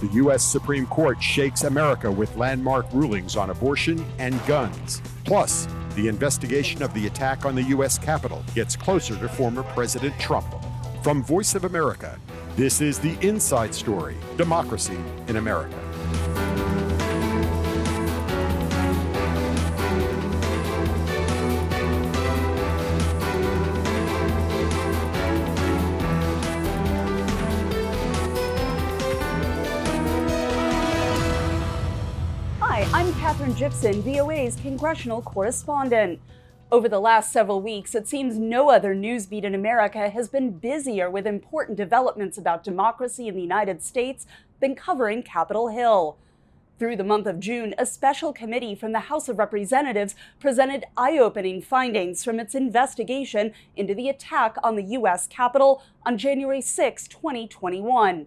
The U.S. Supreme Court shakes America with landmark rulings on abortion and guns. Plus, the investigation of the attack on the U.S. Capitol gets closer to former President Trump. From Voice of America, this is the Inside Story Democracy in America. Gypson, VOA's congressional correspondent. Over the last several weeks, it seems no other news beat in America has been busier with important developments about democracy in the United States than covering Capitol Hill. Through the month of June, a special committee from the House of Representatives presented eye opening findings from its investigation into the attack on the U.S. Capitol on January 6, 2021.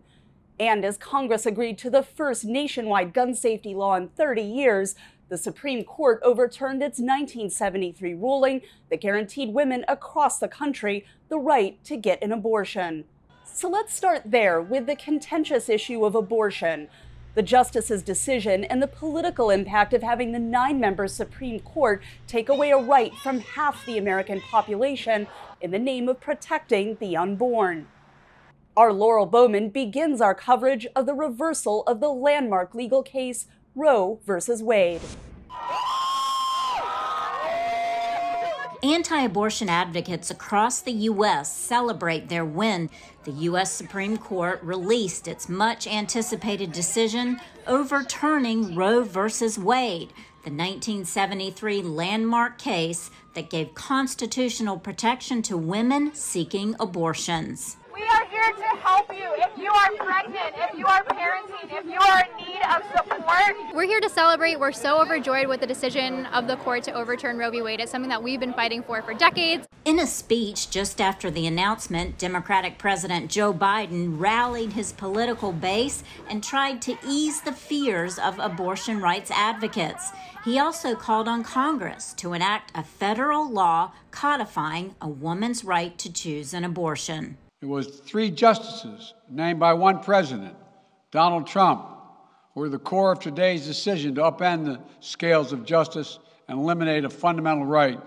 And as Congress agreed to the first nationwide gun safety law in 30 years, the Supreme Court overturned its 1973 ruling that guaranteed women across the country the right to get an abortion. So let's start there with the contentious issue of abortion. The justice's decision and the political impact of having the nine member Supreme Court take away a right from half the American population in the name of protecting the unborn. Our Laurel Bowman begins our coverage of the reversal of the landmark legal case Roe v. Wade. Anti abortion advocates across the U.S. celebrate their win. The U.S. Supreme Court released its much anticipated decision overturning Roe v. Wade, the 1973 landmark case that gave constitutional protection to women seeking abortions. We are here to help you. If you are pregnant, if you are parenting, if you are in need of support. We're here to celebrate. We're so overjoyed with the decision of the court to overturn Roe v. Wade. It's something that we've been fighting for for decades. In a speech just after the announcement, Democratic President Joe Biden rallied his political base and tried to ease the fears of abortion rights advocates. He also called on Congress to enact a federal law codifying a woman's right to choose an abortion. It was three justices named by one president, Donald Trump, who were the core of today's decision to upend the scales of justice and eliminate a fundamental right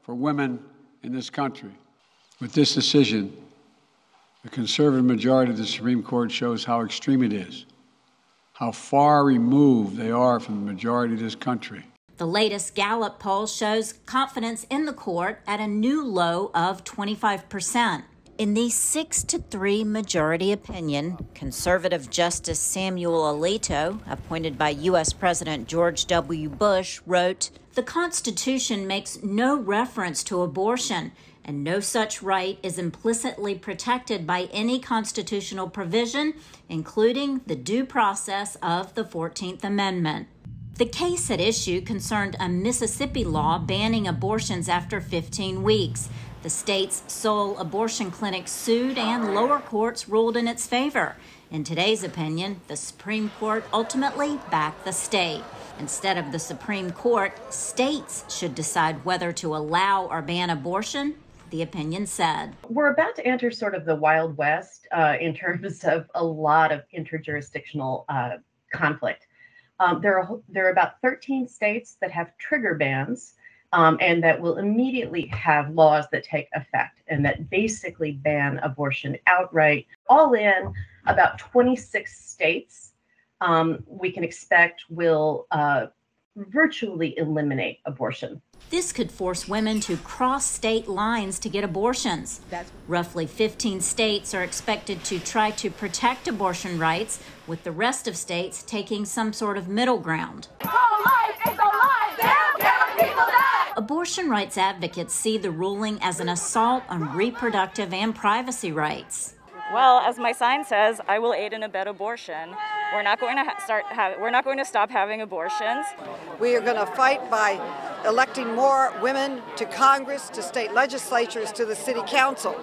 for women in this country. With this decision, the conservative majority of the Supreme Court shows how extreme it is, how far removed they are from the majority of this country. The latest Gallup poll shows confidence in the court at a new low of 25%. In the 6 to 3 majority opinion, conservative Justice Samuel Alito, appointed by U.S. President George W. Bush, wrote The Constitution makes no reference to abortion, and no such right is implicitly protected by any constitutional provision, including the due process of the 14th Amendment. The case at issue concerned a Mississippi law banning abortions after 15 weeks. The state's sole abortion clinic sued, and lower courts ruled in its favor. In today's opinion, the Supreme Court ultimately backed the state. Instead of the Supreme Court, states should decide whether to allow or ban abortion, the opinion said. We're about to enter sort of the Wild West uh, in terms of a lot of interjurisdictional uh, conflict. Um, there, are, there are about 13 states that have trigger bans um, and that will immediately have laws that take effect and that basically ban abortion outright. All in, about 26 states um, we can expect will uh, virtually eliminate abortion. This could force women to cross state lines to get abortions. That's- Roughly 15 states are expected to try to protect abortion rights, with the rest of states taking some sort of middle ground. Abortion rights advocates see the ruling as an assault on reproductive and privacy rights. Well, as my sign says, I will aid and abet abortion. We're not going to ha- start. Ha- we're not going to stop having abortions. We are going to fight by electing more women to Congress, to state legislatures, to the city council.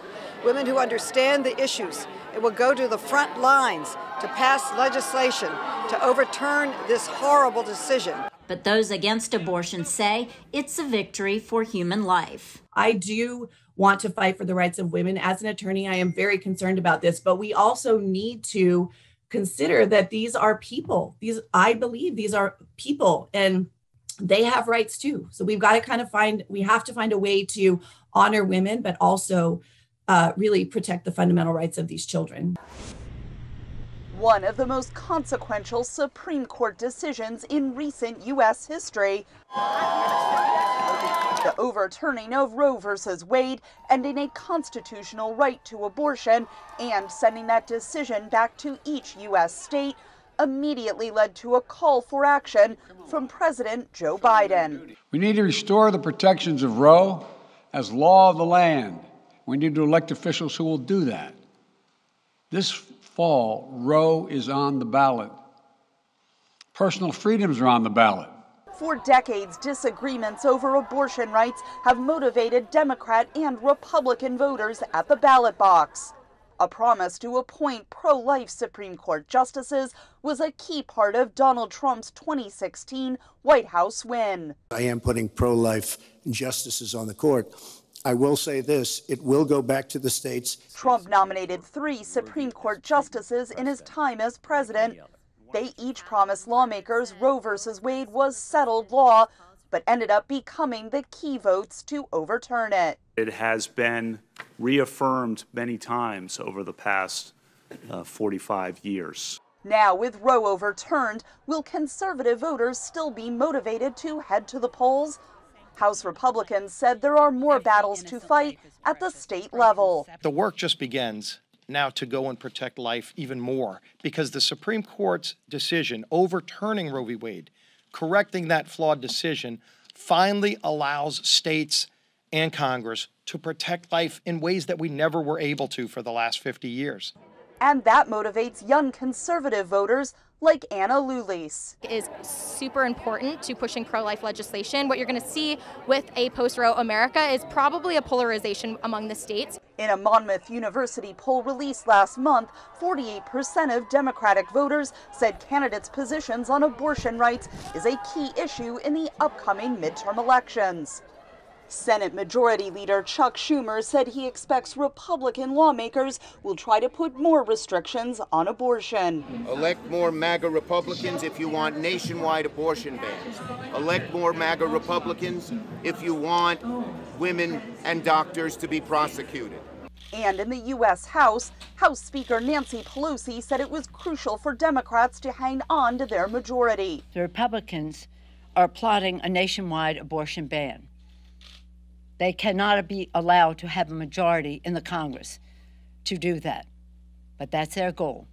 Women who understand the issues. It will go to the front lines to pass legislation to overturn this horrible decision. But those against abortion say it's a victory for human life. I do want to fight for the rights of women. As an attorney, I am very concerned about this, but we also need to consider that these are people. These, I believe, these are people, and they have rights too. So we've got to kind of find, we have to find a way to honor women, but also uh, really protect the fundamental rights of these children. One of the most consequential Supreme Court decisions in recent U.S. history. The overturning of Roe v. Wade, ending a constitutional right to abortion, and sending that decision back to each U.S. state immediately led to a call for action from President Joe Biden. We need to restore the protections of Roe as law of the land. We need to elect officials who will do that. This fall, Roe is on the ballot. Personal freedoms are on the ballot. For decades, disagreements over abortion rights have motivated Democrat and Republican voters at the ballot box. A promise to appoint pro life Supreme Court justices was a key part of Donald Trump's 2016 White House win. I am putting pro life justices on the court. I will say this it will go back to the states. Trump nominated three Supreme Court justices in his time as president. They each promised lawmakers Roe v. Wade was settled law, but ended up becoming the key votes to overturn it. It has been reaffirmed many times over the past uh, 45 years. Now, with Roe overturned, will conservative voters still be motivated to head to the polls? House Republicans said there are more battles to fight at the state level. The work just begins now to go and protect life even more because the Supreme Court's decision overturning Roe v. Wade, correcting that flawed decision, finally allows states and Congress to protect life in ways that we never were able to for the last 50 years. And that motivates young conservative voters like Anna Lulis. Is super important to pushing pro-life legislation. What you're going to see with a post-Roe America is probably a polarization among the states. In a Monmouth University poll released last month, 48% of Democratic voters said candidates' positions on abortion rights is a key issue in the upcoming midterm elections. Senate Majority Leader Chuck Schumer said he expects Republican lawmakers will try to put more restrictions on abortion. Elect more MAGA Republicans if you want nationwide abortion bans. Elect more MAGA Republicans if you want women and doctors to be prosecuted. And in the U.S. House, House Speaker Nancy Pelosi said it was crucial for Democrats to hang on to their majority. The Republicans are plotting a nationwide abortion ban. They cannot be allowed to have a majority in the Congress to do that. But that's their goal.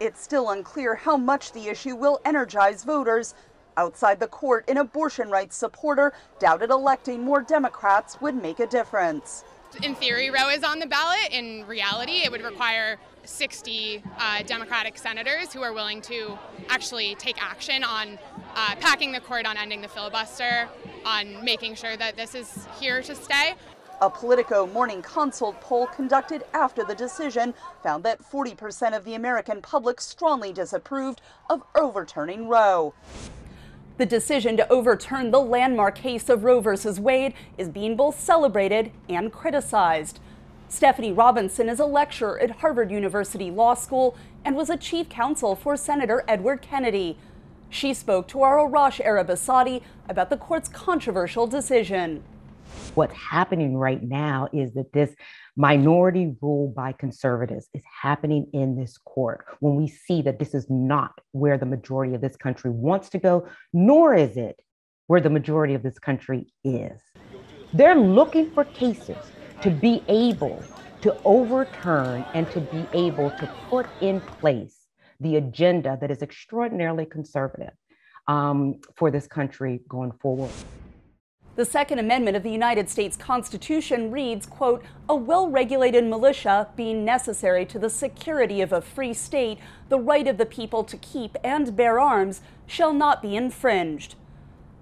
It's still unclear how much the issue will energize voters. Outside the court, an abortion rights supporter doubted electing more Democrats would make a difference. In theory, Roe is on the ballot. In reality, it would require 60 uh, Democratic senators who are willing to actually take action on uh, packing the court on ending the filibuster, on making sure that this is here to stay. A Politico Morning Consult poll conducted after the decision found that 40% of the American public strongly disapproved of overturning Roe. The decision to overturn the landmark case of Roe v. Wade is being both celebrated and criticized. Stephanie Robinson is a lecturer at Harvard University Law School and was a chief counsel for Senator Edward Kennedy. She spoke to our Arash Arabasadi about the court's controversial decision. What's happening right now is that this minority rule by conservatives is happening in this court when we see that this is not where the majority of this country wants to go, nor is it where the majority of this country is. They're looking for cases to be able to overturn and to be able to put in place the agenda that is extraordinarily conservative um, for this country going forward. The Second Amendment of the United States Constitution reads, quote, a well-regulated militia being necessary to the security of a free state, the right of the people to keep and bear arms shall not be infringed.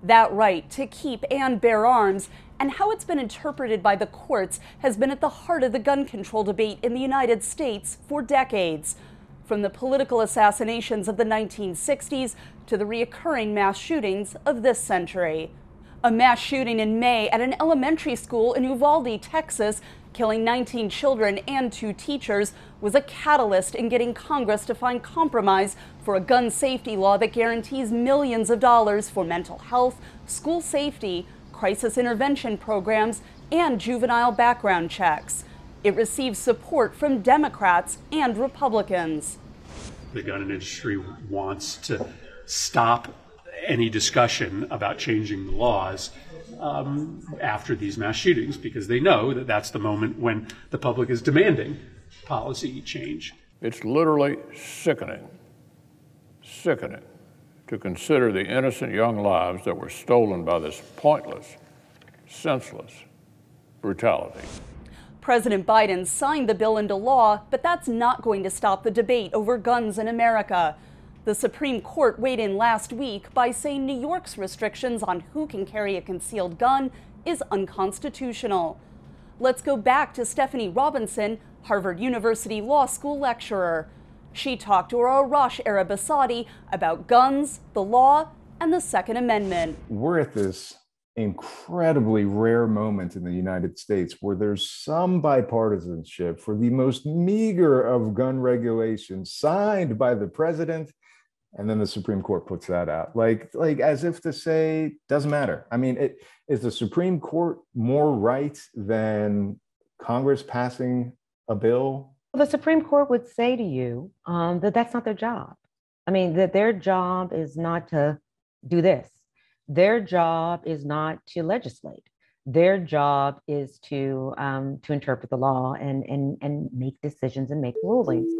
That right to keep and bear arms and how it's been interpreted by the courts has been at the heart of the gun control debate in the United States for decades. From the political assassinations of the 1960s to the reoccurring mass shootings of this century. A mass shooting in May at an elementary school in Uvalde, Texas, Killing 19 children and two teachers was a catalyst in getting Congress to find compromise for a gun safety law that guarantees millions of dollars for mental health, school safety, crisis intervention programs, and juvenile background checks. It receives support from Democrats and Republicans. The gun industry wants to stop any discussion about changing the laws um, after these mass shootings because they know that that's the moment when the public is demanding policy change. It's literally sickening, sickening to consider the innocent young lives that were stolen by this pointless, senseless brutality. President Biden signed the bill into law, but that's not going to stop the debate over guns in America. The Supreme Court weighed in last week by saying New York's restrictions on who can carry a concealed gun is unconstitutional. Let's go back to Stephanie Robinson, Harvard University Law School lecturer. She talked to our Arash Arabasadi about guns, the law, and the Second Amendment. We're at this incredibly rare moment in the United States where there's some bipartisanship for the most meager of gun regulations signed by the president and then the supreme court puts that out. Like like as if to say doesn't matter. I mean it is the supreme court more right than congress passing a bill? Well, the supreme court would say to you um, that that's not their job. I mean that their job is not to do this their job is not to legislate. Their job is to um, to interpret the law and and and make decisions and make rulings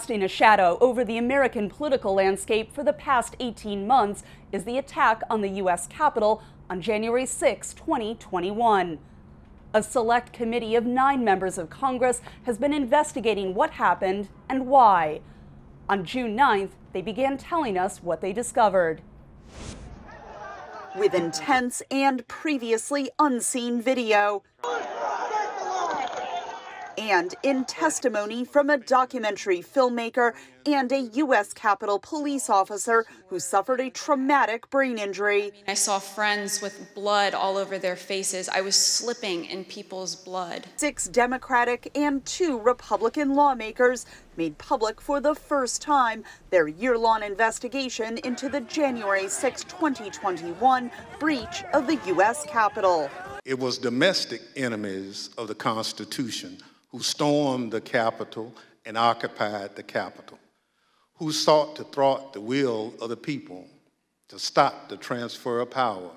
casting a shadow over the American political landscape for the past 18 months is the attack on the U.S. Capitol on January 6, 2021. A select committee of nine members of Congress has been investigating what happened and why. On June 9th, they began telling us what they discovered. With intense and previously unseen video, and in testimony from a documentary filmmaker and a U.S. Capitol police officer who suffered a traumatic brain injury. I saw friends with blood all over their faces. I was slipping in people's blood. Six Democratic and two Republican lawmakers made public for the first time their year long investigation into the January 6, 2021 breach of the U.S. Capitol. It was domestic enemies of the Constitution who stormed the Capitol and occupied the Capitol, who sought to thwart the will of the people to stop the transfer of power.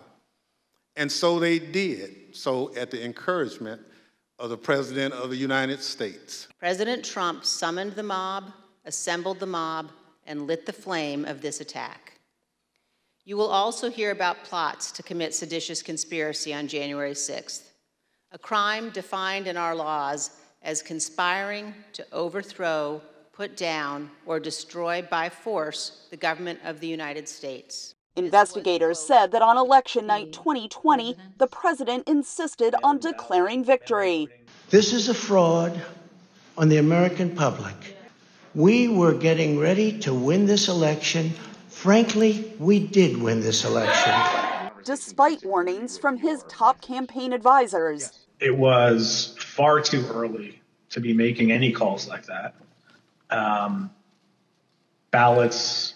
And so they did, so at the encouragement of the President of the United States. President Trump summoned the mob, assembled the mob, and lit the flame of this attack. You will also hear about plots to commit seditious conspiracy on January 6th, a crime defined in our laws as conspiring to overthrow, put down, or destroy by force the government of the United States. Investigators said that on election night 2020, the president insisted on declaring victory. This is a fraud on the American public. We were getting ready to win this election. Frankly, we did win this election. Despite warnings from his top campaign advisors. It was far too early to be making any calls like that. Um, ballots,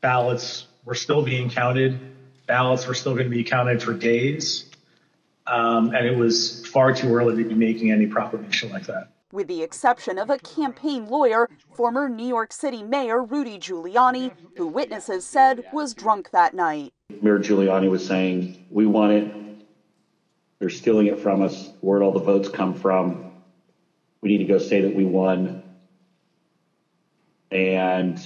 ballots were still being counted. Ballots were still going to be counted for days. Um, and it was far too early to be making any proclamation like that. With the exception of a campaign lawyer, former New York City Mayor Rudy Giuliani, who witnesses said was drunk that night. Mayor Giuliani was saying, We want it. They're stealing it from us. Where'd all the votes come from? We need to go say that we won. And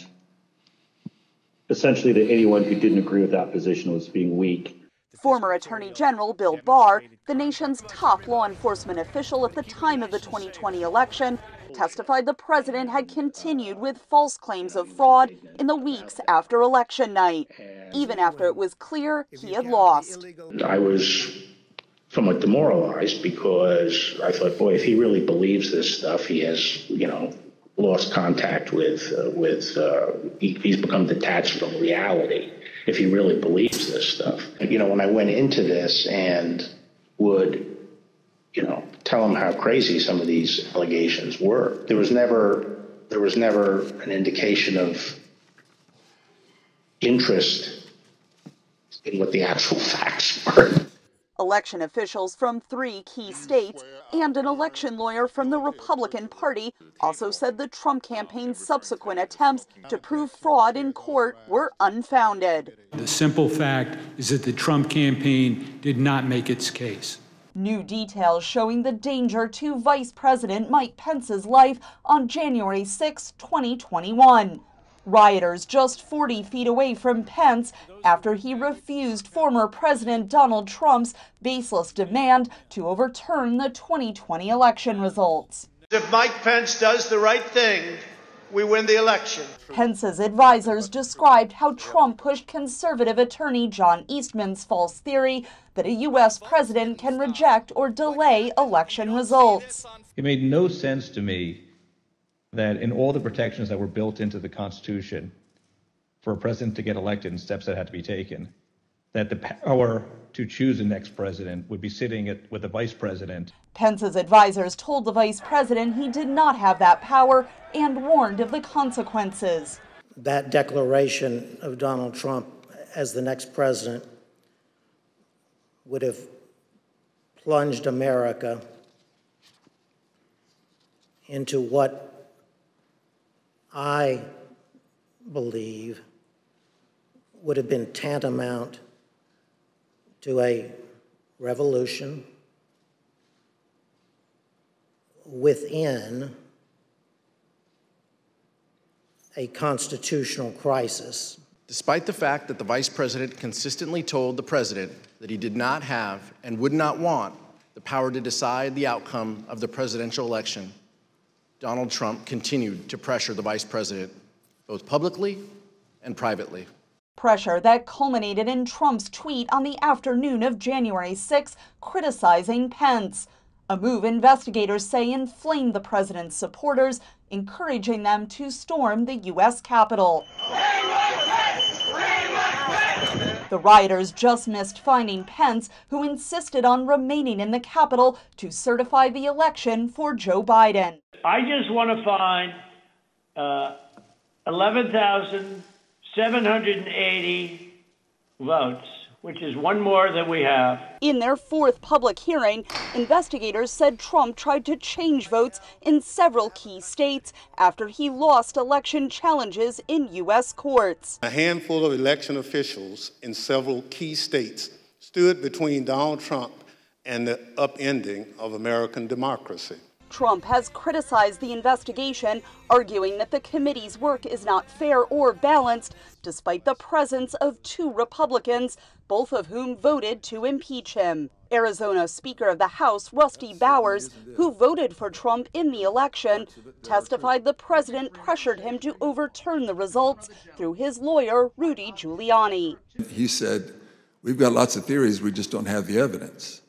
essentially, that anyone who didn't agree with that position was being weak. Former Attorney General Bill Barr, the nation's top law enforcement official at the time of the 2020 election, testified the president had continued with false claims of fraud in the weeks after election night, even after it was clear he had lost. I was somewhat demoralized because I thought, boy, if he really believes this stuff, he has, you know, lost contact with uh, with uh, he, he's become detached from reality if he really believes this stuff. You know, when I went into this and would, you know, tell him how crazy some of these allegations were, there was never there was never an indication of interest in what the actual facts were. Election officials from three key states and an election lawyer from the Republican Party also said the Trump campaign's subsequent attempts to prove fraud in court were unfounded. The simple fact is that the Trump campaign did not make its case. New details showing the danger to Vice President Mike Pence's life on January 6, 2021. Rioters just 40 feet away from Pence after he refused former President Donald Trump's baseless demand to overturn the 2020 election results. If Mike Pence does the right thing, we win the election. Pence's advisors described how Trump pushed conservative attorney John Eastman's false theory that a U.S. president can reject or delay election results. It made no sense to me that in all the protections that were built into the Constitution for a president to get elected and steps that had to be taken, that the power to choose the next president would be sitting at, with the vice president. Pence's advisors told the vice president he did not have that power and warned of the consequences. That declaration of Donald Trump as the next president would have plunged America into what I believe would have been tantamount to a revolution within a constitutional crisis. Despite the fact that the vice president consistently told the president that he did not have and would not want the power to decide the outcome of the presidential election, Donald Trump continued to pressure the vice president, both publicly and privately. Pressure that culminated in Trump's tweet on the afternoon of January 6, criticizing Pence. A move investigators say inflamed the president's supporters, encouraging them to storm the U.S. Capitol. The rioters just missed finding Pence, who insisted on remaining in the Capitol to certify the election for Joe Biden. I just want to find uh, 11,780 votes, which is one more that we have. In their fourth public hearing, investigators said Trump tried to change votes in several key states after he lost election challenges in U.S. courts. A handful of election officials in several key states stood between Donald Trump and the upending of American democracy. Trump has criticized the investigation, arguing that the committee's work is not fair or balanced, despite the presence of two Republicans, both of whom voted to impeach him. Arizona Speaker of the House Rusty Bowers, who voted for Trump in the election, testified the president pressured him to overturn the results through his lawyer, Rudy Giuliani. He said, We've got lots of theories, we just don't have the evidence.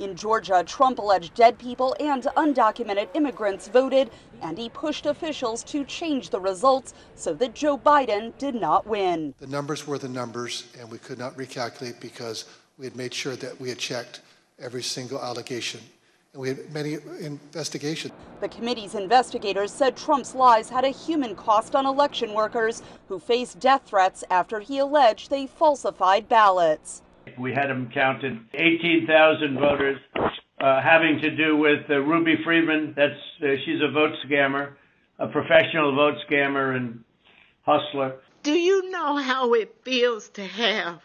In Georgia, Trump alleged dead people and undocumented immigrants voted, and he pushed officials to change the results so that Joe Biden did not win. The numbers were the numbers, and we could not recalculate because we had made sure that we had checked every single allegation. And we had many investigations. The committee's investigators said Trump's lies had a human cost on election workers who faced death threats after he alleged they falsified ballots. We had them counted 18,000 voters uh, having to do with uh, Ruby Freeman. That's uh, she's a vote scammer, a professional vote scammer and hustler. Do you know how it feels to have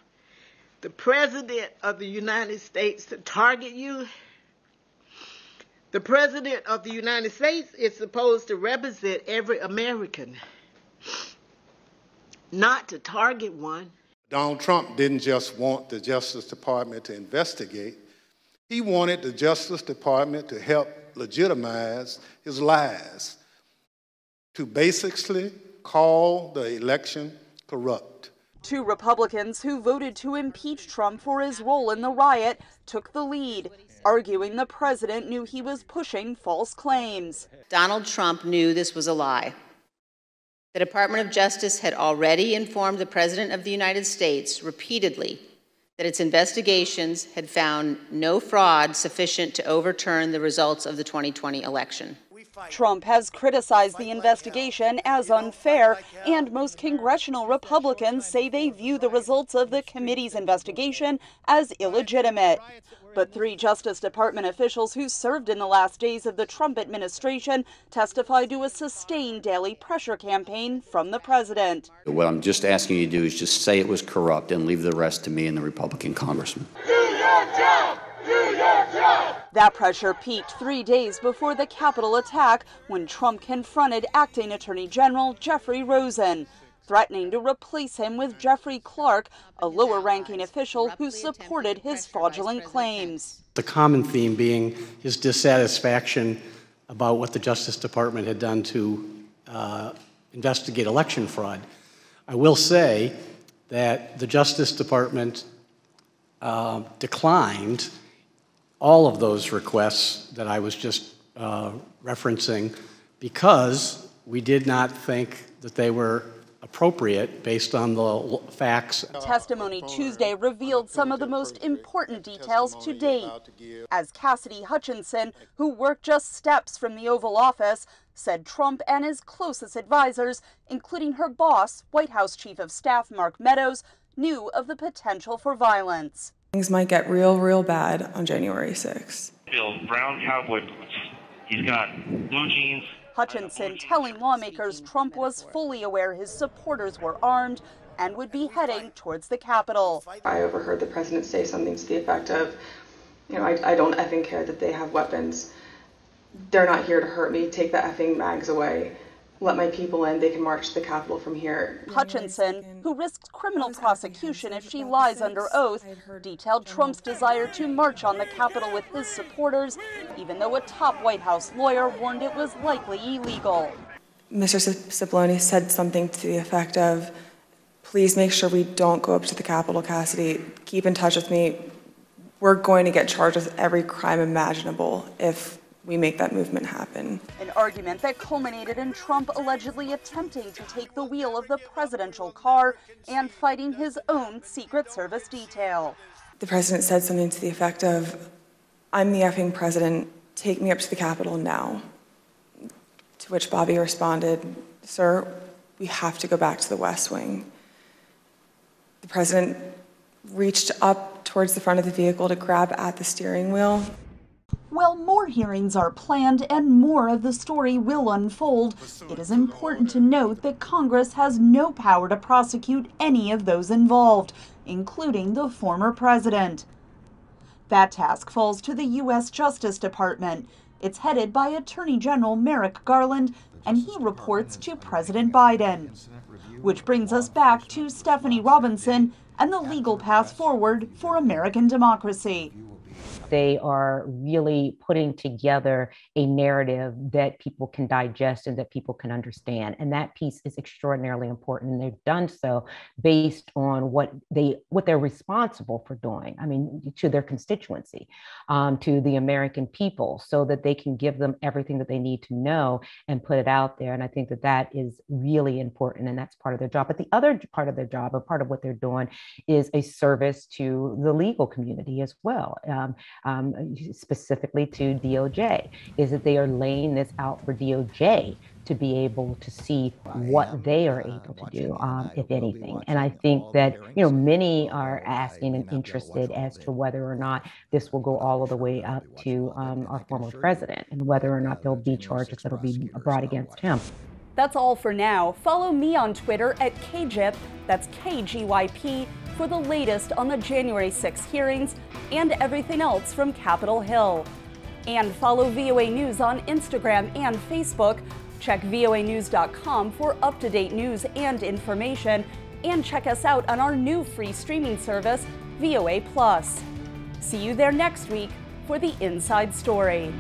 the president of the United States to target you? The president of the United States is supposed to represent every American, not to target one. Donald Trump didn't just want the Justice Department to investigate, he wanted the Justice Department to help legitimize his lies to basically call the election corrupt. Two Republicans who voted to impeach Trump for his role in the riot took the lead, arguing the president knew he was pushing false claims. Donald Trump knew this was a lie. The Department of Justice had already informed the President of the United States repeatedly that its investigations had found no fraud sufficient to overturn the results of the 2020 election. Trump has criticized the investigation as unfair, and most congressional Republicans say they view the results of the committee's investigation as illegitimate. But three Justice Department officials who served in the last days of the Trump administration testified to a sustained daily pressure campaign from the president. What I'm just asking you to do is just say it was corrupt and leave the rest to me and the Republican congressman. Do your job! Do your job! That pressure peaked three days before the Capitol attack when Trump confronted acting Attorney General Jeffrey Rosen, threatening to replace him with Jeffrey Clark, a lower ranking official who supported his fraudulent claims. The common theme being his dissatisfaction about what the Justice Department had done to uh, investigate election fraud. I will say that the Justice Department uh, declined all of those requests that I was just uh, referencing because we did not think that they were appropriate based on the facts. Testimony Tuesday revealed some of the most important details to date. As Cassidy Hutchinson, who worked just steps from the Oval Office, said Trump and his closest advisors, including her boss, White House Chief of Staff Mark Meadows, knew of the potential for violence. Things might get real, real bad on January 6th. Bill, brown cowboy boots. He's got blue jeans. Hutchinson telling lawmakers Trump was fully aware his supporters were armed and would be heading towards the Capitol. I overheard the president say something to the effect of, you know, I, I don't effing care that they have weapons. They're not here to hurt me. Take the effing mags away let my people in, they can march to the Capitol from here. Hutchinson, who risks criminal prosecution if she lies under oath, detailed Trump's desire to march on the Capitol with his supporters, even though a top White House lawyer warned it was likely illegal. Mr. Cipollone said something to the effect of, please make sure we don't go up to the Capitol, Cassidy. Keep in touch with me. We're going to get charged with every crime imaginable if we make that movement happen. An argument that culminated in Trump allegedly attempting to take the wheel of the presidential car and fighting his own Secret Service detail. The president said something to the effect of, I'm the effing president, take me up to the Capitol now. To which Bobby responded, Sir, we have to go back to the West Wing. The president reached up towards the front of the vehicle to grab at the steering wheel. While more hearings are planned and more of the story will unfold, it is important to note that Congress has no power to prosecute any of those involved, including the former president. That task falls to the U.S. Justice Department. It's headed by Attorney General Merrick Garland, and he reports to President Biden. Which brings us back to Stephanie Robinson and the legal path forward for American democracy. They are really putting together a narrative that people can digest and that people can understand. And that piece is extraordinarily important. And they've done so based on what they what they're responsible for doing. I mean, to their constituency, um, to the American people, so that they can give them everything that they need to know and put it out there. And I think that that is really important, and that's part of their job. But the other part of their job, or part of what they're doing, is a service to the legal community as well. Um, um, specifically to DOJ, is that they are laying this out for DOJ to be able to see what they are able to do, um, if anything. And I think that, you know, many are asking and interested as to whether or not this will go all of the way up to um, our former president and whether or not there'll be charges that will be brought against him. That's all for now. Follow me on Twitter at KGYP, that's KGYP, for the latest on the January 6 hearings and everything else from Capitol Hill. And follow VOA News on Instagram and Facebook. Check voanews.com for up to date news and information. And check us out on our new free streaming service, VOA Plus. See you there next week for the Inside Story.